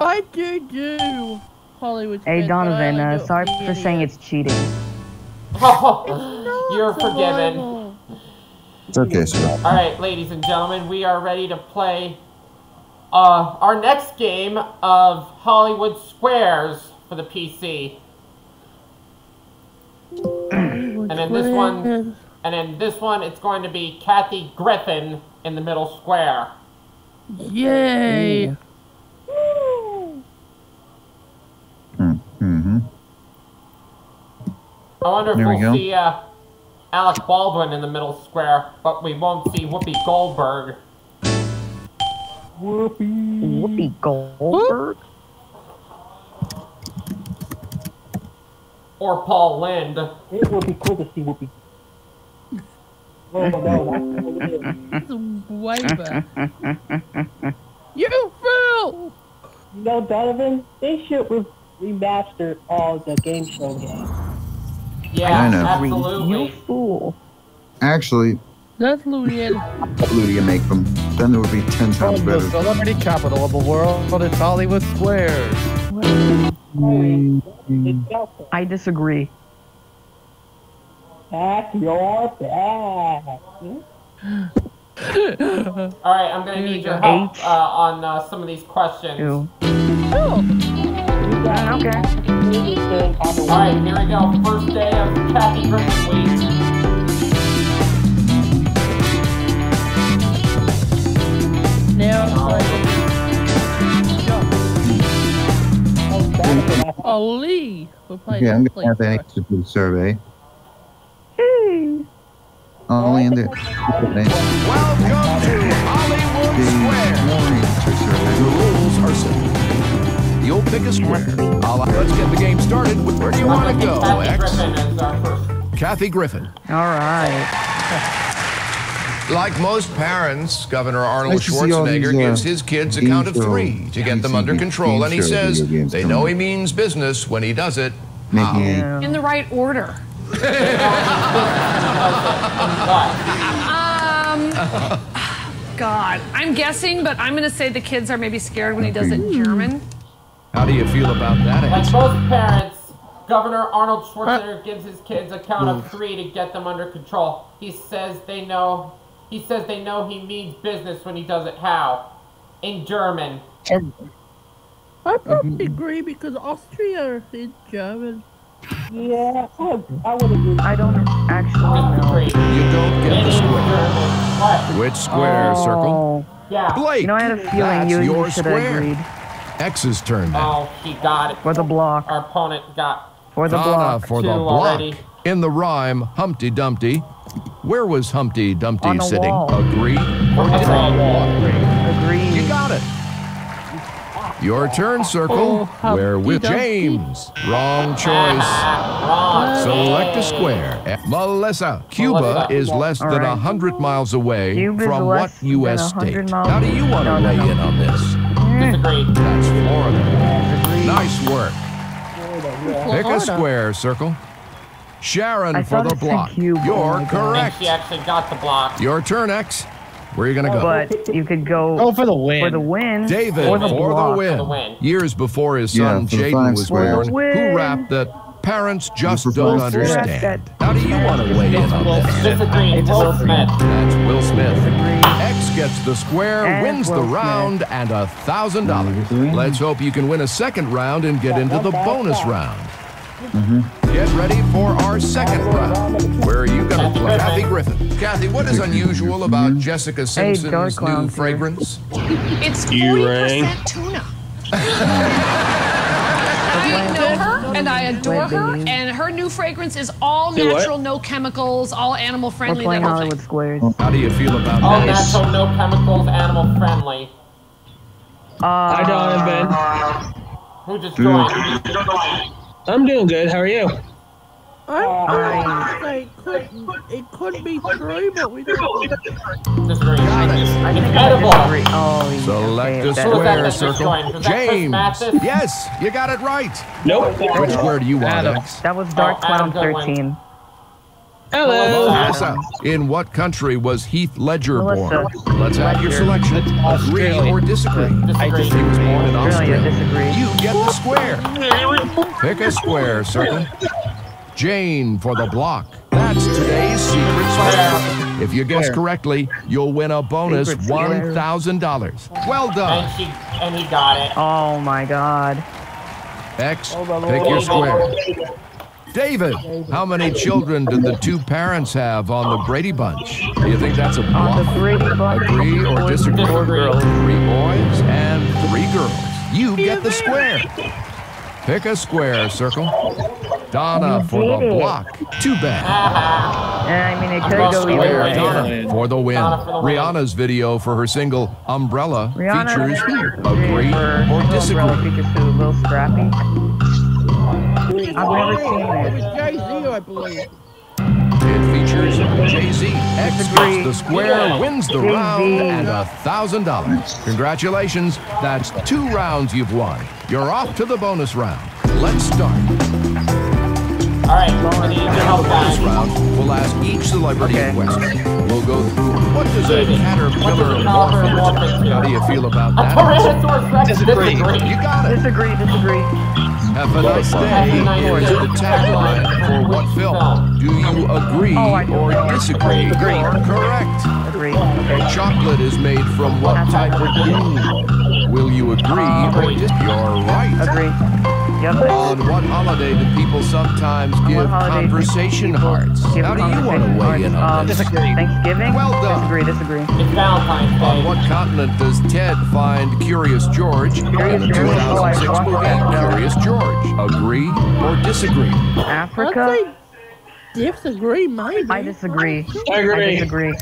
I do do. Hollywood. Hey Squares, but I Donovan, uh, sorry do for it saying it's cheating. Oh, you're forgiven. It's okay, sir. All right, ladies and gentlemen, we are ready to play uh, our next game of Hollywood Squares for the PC. And then this one- And in this one, it's going to be Kathy Griffin in the middle square. Yay! Mm-hmm. I wonder if There we we'll go. see uh, Alec Baldwin in the middle square, but we won't see Whoopi Goldberg. Whoopi Goldberg. Or Paul Lynde. It would be cool to see Whoopi. Oh no, that's It's way back. you fool! You know, Donovan, they should re- remaster all the game show games. Yeah, I know. You absolutely. fool. Actually, That's Louisiana. Ludia make them. Then there would be ten times From the better. celebrity capital of the world, it's Hollywood Squares. It's out. I disagree. Pack your bag. All right, I'm going to need your help uh, on uh, some of these questions. Ew. Oh, Okay. Anything on the All right, here we go. First day of Kathy Griffin week. now Oh, Donovan, I- Ali. We're playing. Yeah, I'm gonna have Annie first. to do the survey. Hey. I'll land it. The Welcome to Hollywood Squares. morning The rules are simple. You'll pick a square. I'll, let's get the game started. with Where do you want to go, Kathy X? Griffin as our first. Kathy Griffin. All right. Like most parents, Governor Arnold Nice to see all Schwarzenegger these, uh, gives his kids a count of three to get them under control, and he says they know he means business when he does it. Making a Yeah. In the right order. Um, God, I'm guessing, but I'm gonna say the kids are maybe scared when he does it in German. How do you feel about that, Like X? most parents, Governor Arnold uh, Schwarzenegger gives his kids a count of three to get them under control. He says they know. He says they know he means business when he does it. How? In German. I probably mhm. agree because Austria is German. yeah, I, I would agree. I don't actually know. Disagree. You don't get It the square. Which square, Circle? Oh. Yeah. Blake. You know, I had a feeling you, your you should have agreed. X's turn now. Oh, he got it. For the block. Our opponent got. For the block. for the block. already. In the rhyme, Humpty Dumpty. Where was Humpty Dumpty On the sitting? wall. Agree or Agreed. disagree? Agreed. You got it. Your turn, Oh, Circle. Humpty Where with James? Wrong choice. Wrong. Select a square. Melissa, Cuba Melissa. is less than a right. hundred miles away Cuba's from what U.S. state? How do you want to No, no, weigh no. in on this? Mm. Disagreed. That's Florida. Nice work. Pick a square, Circle. Sharon I for the block. Cuba. You're Oh my God. I think correct. she actually got the block. Your turn, X. Where are you gonna go? But you could go Oh, Go for the win. for the win. David or the for the win. For the win. Years before his son for the Jaden was born, who win. rapped that parents just don't understand. How do you want to weigh in on this? Disagreed. Will Smith. That's Will Smith. X gets the square, And wins the Smith. round, and a thousand dollars. Let's hope you can win a second round and get into the bonus round. Mm-hmm. Get ready for our second round. Where are you going to play? Kathy Griffin. Kathy, what is unusual about Jessica Simpson's Clown's new here. fragrance? It's You 40% tuna. I know her and I adore her, and her new fragrance is all Do what? natural, no chemicals, all animal friendly. We're friendly. playing that Hollywood thing. Squares. How do you feel about that? All that? natural, no chemicals, animal friendly. Uh, Hi, Donovan. Who just joined? I'm doing good. How are you? I'm oh. I- saying it could, it could be true, but we don't. Disagreed. I think I Edible. disagree. Oh, yeah, Select okay, a that- Who was that square that just circle. joined? Was that James. Yes, you got it right. Nope. Which square do you want, Adam. X? That was Dark Oh, Clown Goodwin. 13. Hello. Melissa, in what country was Heath Ledger Melissa. born? Let's have your selection. Agree or disagree? I Disagree. He was born in Australia, Australia. disagree. You get the square. Pick a square, circle. Jane for the block. That's today's secret square. If you guess correctly, you'll win a bonus $1,000. Well And done. she and he got it. Oh my god. X, oh, pick your square. David, how many children did the two parents have on the Brady Bunch? Do you think that's a On the? Brady Bunch. Agree or disagree? Four girls. Three boys and three girls. You get the square. Pick a square, circle. Donna for the it. block. Too bad. Yeah, uh, I mean, it could Well, go either Square way. Donna for the win. Donna for the win. Rihanna's video for her single Umbrella Rihanna features for agree or Little disagree. Umbrella features to Lil Scrappy. I've never seen It it. was Jay-Z, I believe. It features Jay-Z. X Disagree. gets the square, wins the round, and a thousand dollars. Congratulations. That's two rounds you've won. You're off to the bonus round. Let's start. All right, I need your help, Bonus round. We'll ask each celebrity Okay. a question. We'll go through what does a David, caterpillar what's a caliber morph morph into? into? How do you feel about A that? Tyrannosaurus Rex Disagree. disagree. You got it. Disagree, disagree. Have a nice day. nice Here's day. the tagline for what film? Do you agree Oh, I know. or disagree? Agree. Correct. Agree. Okay. Chocolate is made from what type of bean? Will you agree or dis? You're right. Agree. Yep. On what holiday do people sometimes On give what holiday do conversation people hearts? give How do you want to conversation weigh in on Um, this? Disagree. Thanksgiving? Well done. Disagree, disagree. It's Valentine's On what continent does Ted find Curious George in the George? Oh, 2006 watched movie. Curious George? Agree or disagree? Africa? I'd disagree, maybe. I disagree. I I agree. disagree.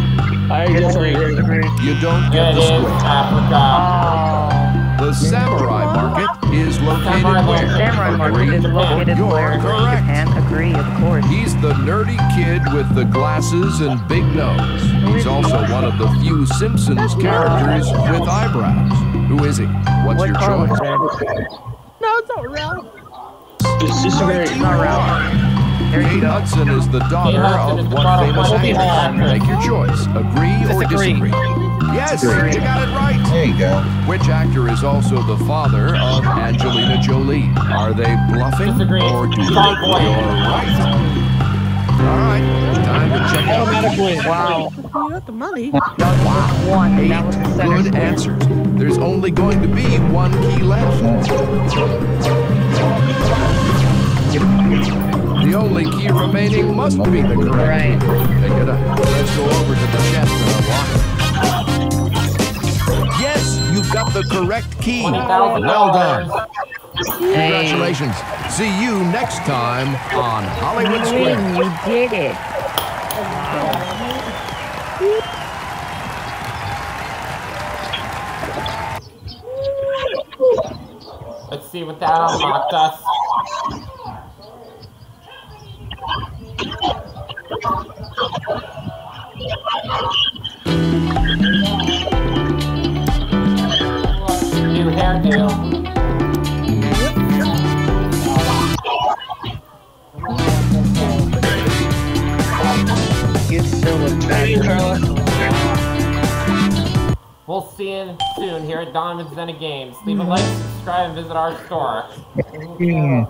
I Disagree, disagree. disagree. You don't It get the is square. Africa. The samurai market is located Samurai where? market. Samurai market is located You're where? correct. Japan? Agree, of course. He's the nerdy kid with the glasses and big nose. He's also one of the few Simpsons characters with eyebrows. Who is he? What's What your choice? No, it's not Ralph. Dis- Disagree. Not Ralph. There Kate. Hudson is the daughter Hudson of the what famous actor? actress? Make your choice. Agree or Disagree. disagree? Yes, Disagree. you got it right. There you go. Which actor is also the father of Angelina Jolie? Are they bluffing Disagree. or do they? You're right. All right, time to check out. Automatic. Wow. You got the money. That was one. Eight That was the center good answers. There's only going to be one key left. The only key remaining must be the correct Right. Pick it up. Let's go over to the chest and unlock it. Yes, you've got the correct key. Well done. dollars. Congratulations. See you next time on Hollywood Square. Win, you did it. Let's see what that unlocked us. New hairdo. You still look Hey, bad. Carla. We'll see you soon here at Donovan's of Games. Leave a like, subscribe, and visit our store. Yeah.